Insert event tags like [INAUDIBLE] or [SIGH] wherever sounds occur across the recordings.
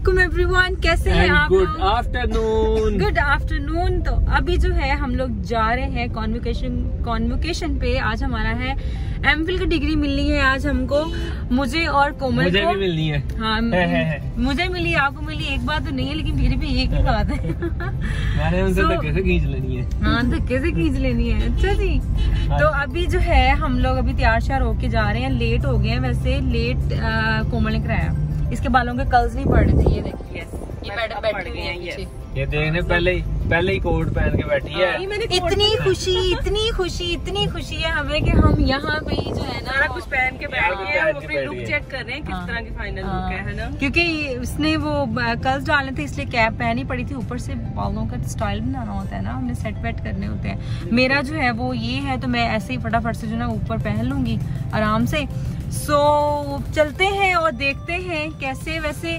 वालेकुम एवरीवन कैसे हैं आप गुड आफ्टरनून गुड आफ्टरनून तो अभी जो है हम लोग जा रहे हैं कॉन्वोकेशन कॉन्वोकेशन पे। आज हमारा है एमफिल की डिग्री मिलनी है आज हमको। मुझे और कोमल मुझे को भी मिलनी है। हाँ [LAUGHS] है, है, है। मुझे मिली आपको मिली। एक बात तो नहीं है लेकिन फिर भी एक ही [LAUGHS] बात है। मैंने उनसे So- धक्के से खींच लेनी है। हाँ धक्के से खींच लेनी है। अच्छा जी। तो अभी जो है हम लोग अभी तैयार श्यार होके जा रहे हैं। लेट हो गए हैं वैसे। लेट कोमल ने कराया। इसके बालों के कल्स नहीं पड़ रहे थे ये देखिए। ये मैडम बैठी हुई है पीछे ये देखने पहले ही पहले ही कोट पहन के बैठी है इतनी खुशी इतनी खुशी इतनी खुशी है हमें कि हम यहाँ पे ही जो है ना सारा कुछ पहन के बैठ गए हैं हम अपनी लुक चेक कर रहे हैं किस हाँ। तरह की फाइनल हाँ। लुक है है ना? क्योंकि उसने वो कल्स डालने थे इसलिए कैप पहनी पड़ी थी। ऊपर से बालों का स्टाइल बनाना होता है ना हमने सेट वेट करने होते हैं। मेरा जो है वो ये है तो मैं ऐसे ही फटाफट से जो ना ऊपर पहन लूँगी आराम से। सो चलते हैं और देखते हैं कैसे वैसे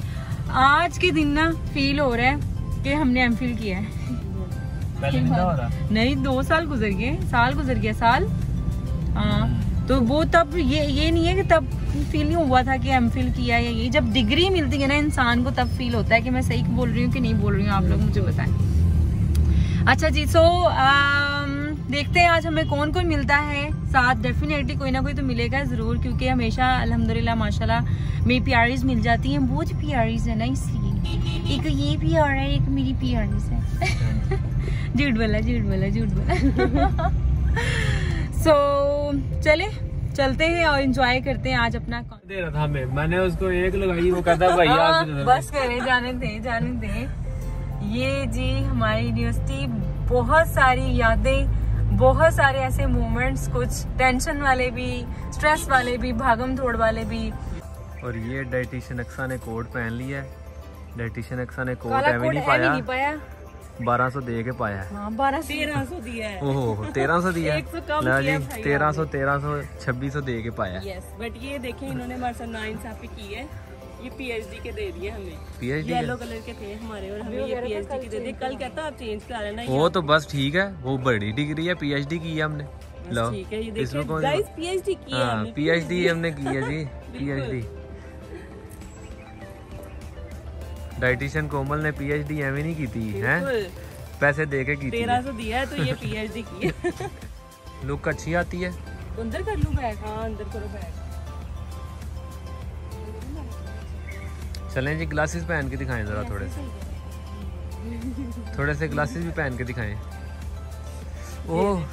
आज के दिन ना फील हो रहा है कि हमने एम फिल किया है। पहले नहीं दो साल गुजर गए साल गुजर गया साल। हाँ तो वो तब ये ये नहीं है कि तब फील नहीं हुआ था कि एम फिल किया या ये। जब डिग्री मिलती है ना इंसान को तब फील होता है कि मैं सही बोल रही हूँ कि नहीं बोल रही हूँ आप लोग मुझे बताएँ। अच्छा जी सो देखते हैं आज हमें कौन कौन मिलता है। साथ डेफिनेटली कोई ना कोई तो मिलेगा ज़रूर क्योंकि हमेशा अल्हम्दुलिल्लाह माशाल्लाह मेरी प्यारीज मिल जाती हैं। बहुत प्यारीज है ना इसलिए एक ये भी प्यार है एक मेरी प्यारीज है। [LAUGHS] झूठ बोला झूठ बोला झूठ बोला। सो [LAUGHS] so, चले चलते हैं और एंजॉय करते हैं आज अपना दे रहा था मैं मैंने उसको एक लगाई वो कहता भैया हाँ, आप इधर बस करें जाने दें जाने दें। ये जी हमारी यूनिवर्सिटी बहुत सारी यादें बहुत सारे ऐसे मोमेंट्स कुछ टेंशन वाले भी स्ट्रेस वाले भी भागम दौड़ वाले भी। और ये डाइटिशियन अक्सा ने कोट पहन लिया है। डाइटिशियन अक्सा ने कोट काला नहीं है पाया। नहीं पाया। बारह सौ दे के पाया। है बारह तेरह सौ दिया है। ओहो तेरह सौ दिया जी तेरह सौ तेरह सौ छब्बीस सौ दे के पाया। बट ये देखें इन्होंने हमारे साथ नाइंसाफी की है। ये पीएचडी के दे दिए हमें पीएचडी येलो कलर के थे हमारे और हमें ये पीएचडी के दे दिए कल कहता आप चेंज करा लेना वो तो बस ठीक है वो बड़ी डिग्री है पीएचडी की है हमने लो ठीक है ये देखिए गाइस पीएचडी की है हाँ हमने पीएचडी हमने की है जी पीएचडी डाइटिशियन कोमल ने पीएचडी एवं नहीं की थी हैं पैसे दे के की तेरह सौ दिया है तो ये पीएचडी की है लुक अच्छी आती है अंदर कर लूँ बैग हाँ अंदर करो बैग चलें जी ग्लासेस पहन के दिखाएँ जरा थोड़े। से थोड़े से ग्लासेस भी पहन के दिखाएँ। ओह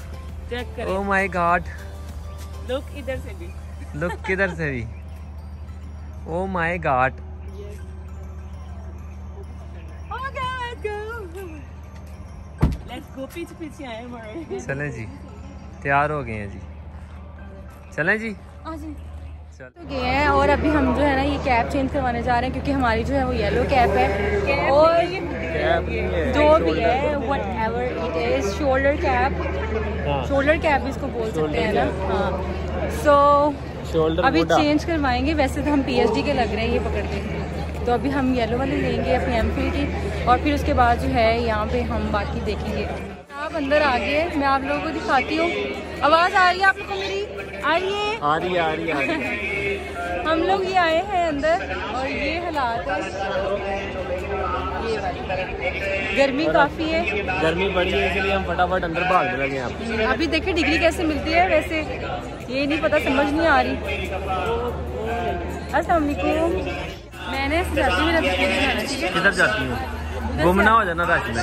चेक करें। ओह माय गॉड लुक इधर से भी। लुक किधर से भी। ओह माय गॉड लेट्स पीछे पीछे आए हमारे। चलें जी तैयार हो गए हैं जी। चलें जी। चल। तो गए हैं और अभी हम जो है ना ये कैप चेंज करवाने जा रहे हैं क्योंकि हमारी जो है वो येलो कैप है। और जो भी है whatever it is shoulder cap हाँ। शोल्डर कैप इसको बोल सकते हैं ना। हाँ। सो शोल्डर अभी चेंज करवाएँगे वैसे तो हम पीएचडी के लग रहे हैं ये पकड़ के। तो अभी हम येलो वाले लेंगे अपनी एम की और फिर उसके बाद जो है यहाँ पे हम बाकी देखेंगे। आप अंदर आ गए मैं आप लोगों को दिखाती हूँ। आवाज़ आ रही है आप लोगों को मेरी? आ रही है? आ रही है आ रही है है। हम लोग ये आए हैं अंदर और ये हालात है। ये वाली। गर्मी काफ़ी है। गर्मी बड़ी है इसलिए हम फटाफट अंदर भाग लगे यहाँ अभी देखिए डिग्री कैसे मिलती है वैसे ये नहीं पता समझ नहीं आ रही। अस्सलाम वालेकुम मैंने है? किधर जाती हूँ? गुम ना हो जाना रश में।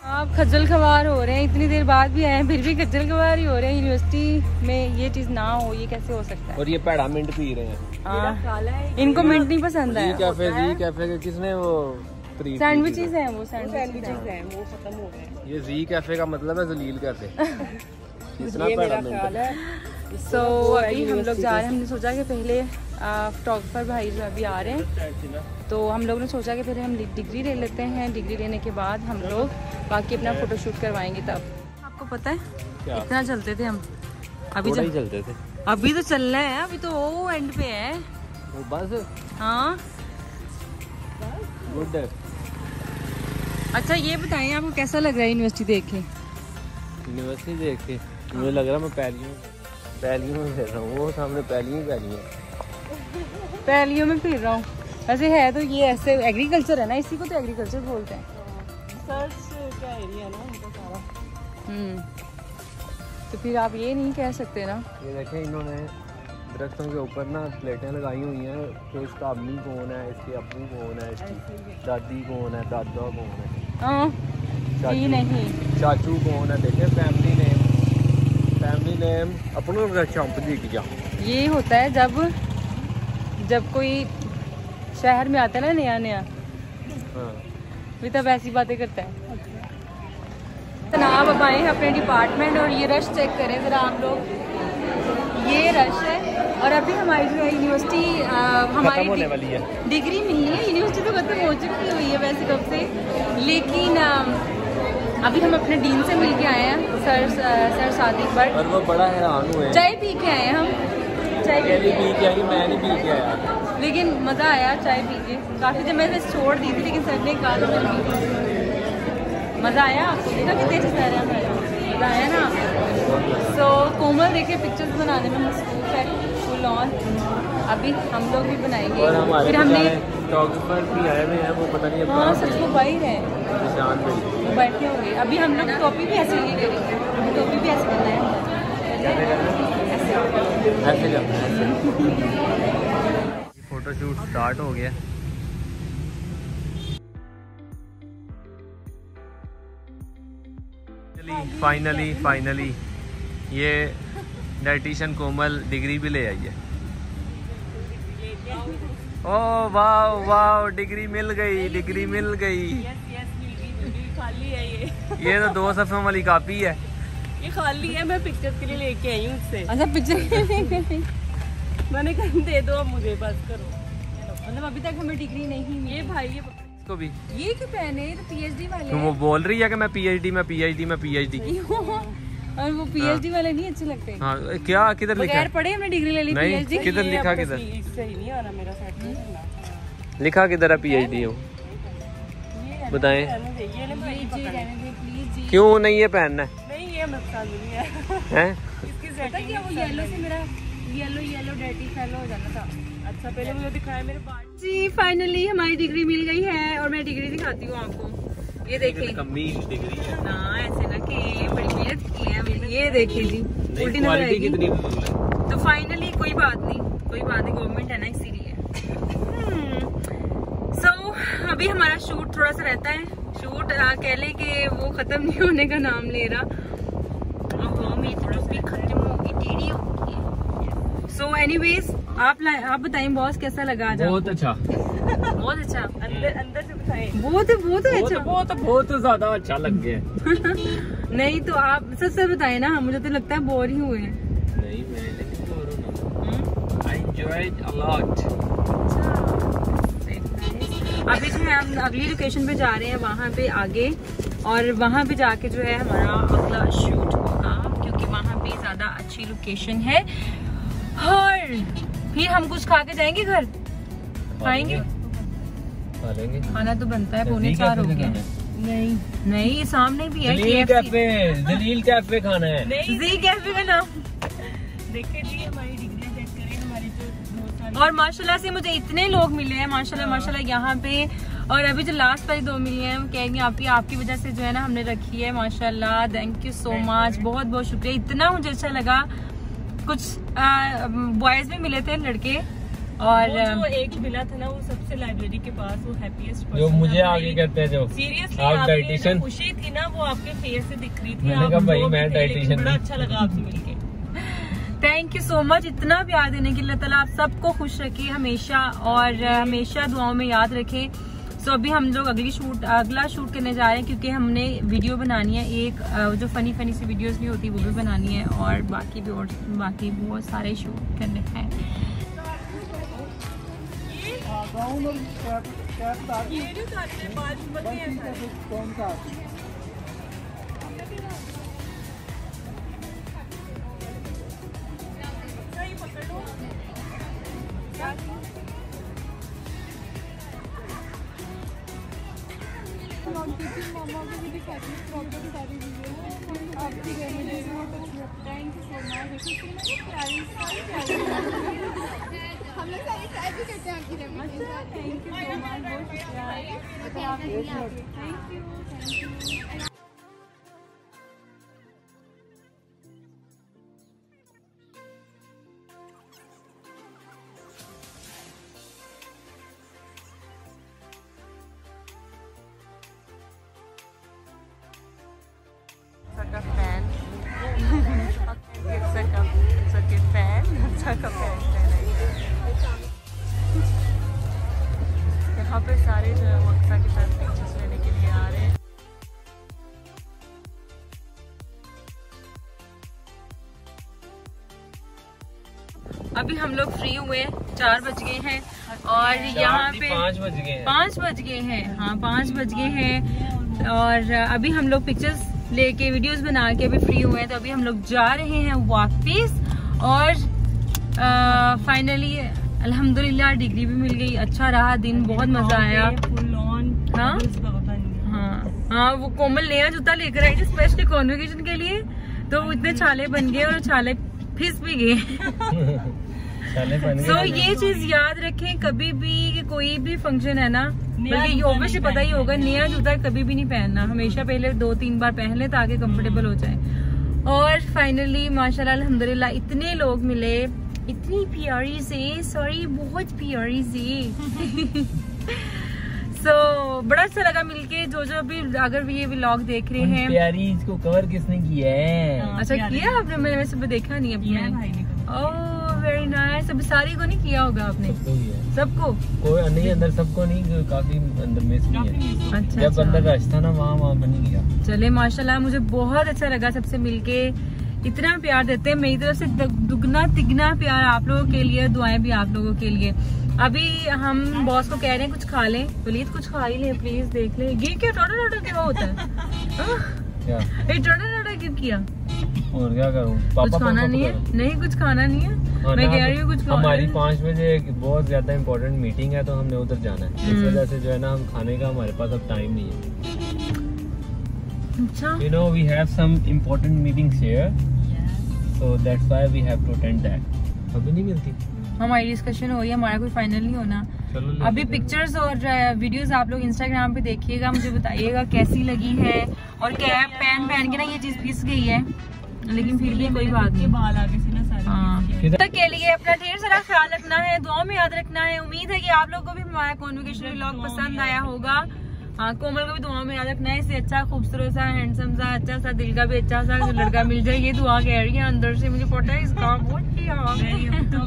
आप खज्जल खवार हो रहे हैं इतनी देर बाद भी आए हैं फिर भी खज्जल खवार ही हो रहे हैं यूनिवर्सिटी में ये चीज़ ना हो ये कैसे हो सकता है? और ये पैड़ा मिंट पी रहे हैं। हाँ, है इनको मिंट नहीं पसंद जी है कैफ़े जी कैफ़े के किसने वो? सैंडविचेस हैं वो सैंडविचेस हैं। वो खत्म हो गए। ये जी कैफ़े का मतलब है जलील [LAUGHS] कैफ़े इतना पैड़ा मिंट है। सो अभी हम लोग जा रहे हैं हमने सोचा कि पहले फोटोग्राफर भाई जो अभी आ रहे हैं तो हम लोग ने सोचा कि पहले हम डिग्री ले लेते हैं। डिग्री लेने के बाद हम लोग बाकी अपना फ़ोटो शूट करवाएँगे तब। आपको पता है? क्या? इतना चलते थे हम। अभी थोड़ा चलते थे। अभी तो चलना है अभी तो वो एंड पे है। वो बस? हाँ। गुड अच्छा ये बताएँ आपको कैसा लग रहा है यूनिवर्सिटी देख के? यूनिवर्सिटी देख के मुझे लग रहा है मैं में फिर रहा हूँ। वो सामने पहलियों पहलियों पहलियों में फिर रहा हूँ। वैसे है तो ये ऐसे एग्रीकल्चर है ना इसी को तो एग्रीकल्चर बोलते हैं। सर्च का एरिया है ना उनका सारा। हम्म। तो फिर आप ये नहीं कह सकते ना। ये देखें इन्होंने दरख्तों के ऊपर ना प्लेटें लगाई हुई हैं कि इसका अम्मी कौन है इसके अब्बू कौन है इसकी दादी कौन है दादा कौन है। हाँ चाचू। नहीं। चाचू कौन है देखें फैमिली नेम फैमिली नेम अपनों का चंप दी गया। ये होता है जब जब कोई शहर में आता है ना नया नया हाँ। भी तब ऐसी बातें करता है। जनाब अब आए हैं अपने डिपार्टमेंट और ये रश चेक करें ज़रा आप लोग ये रश है। और अभी हमारी जो है यूनिवर्सिटी हमारी होने वाली है। डिग्री मिलनी है यूनिवर्सिटी तो खत्म हो चुकी हुई है वैसे कब से। लेकिन अ, अभी हम अपने डीन से मिल के आए हैं सर सर सादिक बट और वो बड़ा हैरान हुए चाय पी के आए हैं हम। चाय पी के मैं नहीं पी के आया लेकिन मज़ा आया चाय पी के। काफ़ी जब मैंने छोड़ दी थी लेकिन सर ने कहा था पी मज़ा आया आपको? देखा कितने अच्छे सर है। मज़ा आया ना? सो कोमल देखे पिक्चर्स बनाने में मसरूफ है फुल ऑन अभी हम लोग भी बनाएँगे। और हमारे फिर हमने फोटोग्राफर भी आए हुए हैं वो पता नहीं अब हाँ सच वो बाहर है। बैठे होंगे। अभी हम लोग टोपी भी ऐसे लगी करेंगे टोपी भी ऐसे है। ऐसे करना है फ़ोटो स्टार्ट हो गया। फाइनली फाइनली ये डाइटिशियन कोमल डिग्री भी ले आई है। ओ वाह वाह डिग्री मिल गई डिग्री मिल गई। यस यस मिल गई खाली है ये। ये तो दो सफ़ों वाली कापी है। ये खाली है मैं पिक्चर्स के लिए लेके आई हूँ उससे। अच्छा पिक्चर मैंने कहा दे दो अब मुझे बस करो। मतलब अभी तक हमें डिग्री नहीं ये भाई ये इसको भी। ये क्यों पहने? ये तो पीएचडी वाले तुम वो बोल रही है कि मैं पीएचडी में पीएचडी में पीएचडी हैं और वो पीएचडी वाले नहीं अच्छे लगते। हाँ क्या किधर लिखा बगैर है? पढ़े हमने डिग्री ले ली पीएचडी किधर लिखा किधर? सही नहीं आ रहा मेरा सेट लिखा किधर है पीएचडी हो बताएँ। क्यों नहीं ये पहनना है? नहीं है? हैं? इसकी सेटिंग क्या वो येलो से मेरा येलो येलो डर्टी फैलो हो जाना था। अच्छा पहले मुझे दिखाया मेरे बाल। जी फाइनली हमारी डिग्री मिल गई है और मैं डिग्री दिखाती हूँ आपको। ये देखिए। कमी डिग्री ना ऐसे ना कि बड़ी मेहनत की है ये देखिए जी उल्टी नज़र आएगी तो फाइनली कोई बात नहीं कोई बात नहीं गवर्नमेंट है ना इसीलिए। सो अभी हमारा शूट थोड़ा सा रहता है। शूट कह ले कि वो खत्म नहीं होने का नाम ले रहा। टोपी खत्म होगी टेढ़ी होगी सो एनीवेज आप आप बताएँ बॉस कैसा लगा आज बहुत अच्छा। [LAUGHS] बहुत अच्छा। अंदर अंदर से दिखाए बहुत बहुत अच्छा। बहुत बहुत ज़्यादा अच्छा लग गया। [LAUGHS] नहीं तो आप सच सच बताए ना मुझे तो लगता है बोर ही हुए हैं। नहीं मैं हम्म? आई एंजॉयड अ लॉट अभी जो है हम अगली लोकेशन पे जा रहे हैं वहाँ पे आगे। और वहाँ पे जाके जो है हमारा अगला शूट अच्छी लोकेशन है। और फिर हम कुछ खा के जाएँगे घर? खाएँगे? खाना तो बनता है पौने चार हो गया। नहीं। नहीं सामने भी है जलील कैफ़े जलील कैफ़े खाना है। नहीं जी कैफ़े का नाम देखे जी हमारी डिग्री चेक करें हमारी जो और माशाल्लाह से मुझे इतने लोग मिले हैं माशाल्लाह माशाल्लाह यहाँ पे और अभी जो लास्ट वाली दो मिली हैं वो कहेंगे आपकी आपकी वजह से जो है ना हमने रखी है माशाल्लाह थैंक यू सो मच बहुत बहुत शुक्रिया। इतना मुझे अच्छा लगा। कुछ बॉयज़ भी मिले थे लड़के और वो जो एक मिला था ना वो सबसे लाइब्रेरी के पास वो हैप्पीएस्ट जो मुझे आगे कहते हैं जो सीरियसली आप खुशी थी ना वो आपके फेस से दिख रही थी। मैंने आप कहा भाई मैं बड़ा अच्छा लगा आपसे मिलके। थैंक यू सो मच इतना प्यार देने के लिए अल्लाह ताला आप सबको खुश रखे हमेशा और हमेशा दुआओं में याद रखे। सो अभी हम लोग अगली शूट अगला शूट करने जा रहे हैं क्योंकि हमने वीडियो बनानी है। एक जो फनी फनी सी वीडियोस भी होती है वो भी बनानी है और बाकी भी और बाकी बहुत सारे शूट करने हैं। ये जो हम लोग सारी ट्राई भी करते आपकी remedy Suck a fan. it's suck a suck a fan. Suck a fan. यहाँ पे सारे जो वो अक्सा के साथ पिक्चर्स लेने के लिए आ रहे हैं अभी हम लोग फ्री हुए चार बज गए हैं और यहाँ पे पाँच बज गए हैं। पाँच बज गए हैं हाँ पाँच बज गए हैं और अभी हम लोग पिक्चर्स लेके वीडियोस बना के अभी फ्री हुए हैं तो अभी हम लोग जा रहे हैं वापिस और फाइनली अल्हम्दुलिल्लाह डिग्री भी मिल गई अच्छा रहा दिन बहुत मज़ा आया। हाँ? हाँ। हाँ वो कोमल नया जूता लेकर आई थी स्पेशली कॉन्वोकेशन के लिए तो वो इतने छाले बन गए और छाले फिस भी गए। [LAUGHS] [LAUGHS] सो ये चीज़ याद रखें कभी भी कि कोई भी फ़ंक्शन है ना बल्कि से पता ही होगा नया जूता कभी भी नहीं पहनना। हमेशा पहले दो तीन बार पहन ले ताकि कंफर्टेबल हो जाए। और फाइनली माशाल्लाह अल्हम्दुलिल्लाह इतने लोग मिले इतनी प्यारी से सॉरी बहुत प्यारी से। सो [LAUGHS] so, बड़ा अच्छा लगा मिलके जो जो भी अगर भी ये व्लॉग देख रहे हैं। प्यारी इसको कवर किसने किया है? अच्छा किया आपने? मैंने वैसे देखा नहीं है अपने। भाई ने वेरी नाइस अभी सारी को नहीं किया होगा आपने? सबको। कोई नहीं अंदर सबको नहीं काफ़ी अंदर मिस भी है। अच्छा जब अच्छा। अंदर रश था ना वहाँ वहाँ नहीं किया। चले माशाल्लाह मुझे बहुत अच्छा लगा सबसे मिलके। इतना प्यार देते हैं। मेरी तरफ़ से दुगना तिगना प्यार आप लोगों के लिए दुआएँ भी आप लोगों के लिए। अभी हम बॉस को कह रहे हैं कुछ खा लें। प्लीज़ कुछ खा ही ले प्लीज़ देख ले। ये क्या टोटा टोटा क्या होता है? हाँ? ये टोटा टोटा क्यों किया? और क्या करूँ? कुछ पापा खाना नहीं है? नहीं कुछ खाना नहीं है? हाँ, मैं कह रही हूँ कुछ हमारी पाँच बजे एक बहुत ज़्यादा इम्पोर्टेंट मीटिंग है तो हमने उधर जाना है। इस हम्म। वजह से जो है ना हम खाने का हमारे पास अब टाइम नहीं है। अच्छा। You know we have some important meetings here so that's why we have to attend that अभी नहीं मिलती। हमारी डिस्कशन हो रही है हमारा कोई फाइनल नहीं होना। अभी पिक्चर्स और वीडियोस आप लोग इंस्टाग्राम पे देखिएगा मुझे बताइएगा कैसी लगी है। और कैप पहन पहन के ना ये चीज़ पिस गई है। लेकिन फिर भी कोई बात नहीं। बाल आगे से ना सारे हाँ। तक के लिए अपना ढेर सारा ख्याल रखना है दुआ में याद रखना है। उम्मीद है कि आप लोग को भी हमारा कॉन्वोकेशन व्लॉग पसंद आया होगा। हाँ कोमल को भी दुआ में याद रखना है। इससे अच्छा खूबसूरत सा हैंडसम सा अच्छा सा दिल का भी अच्छा सा लड़का मिल जाए ये दुआ कह रही है अंदर से। मुझे पता है इसका बहुत [LAUGHS] प्यार है। नहीं, अब तो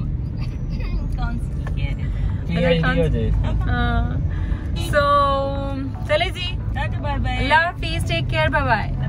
कौन सी कह हो जाए सो चले जी। बाय बाय अल्लाह हाफिज टेक केयर बाय बाय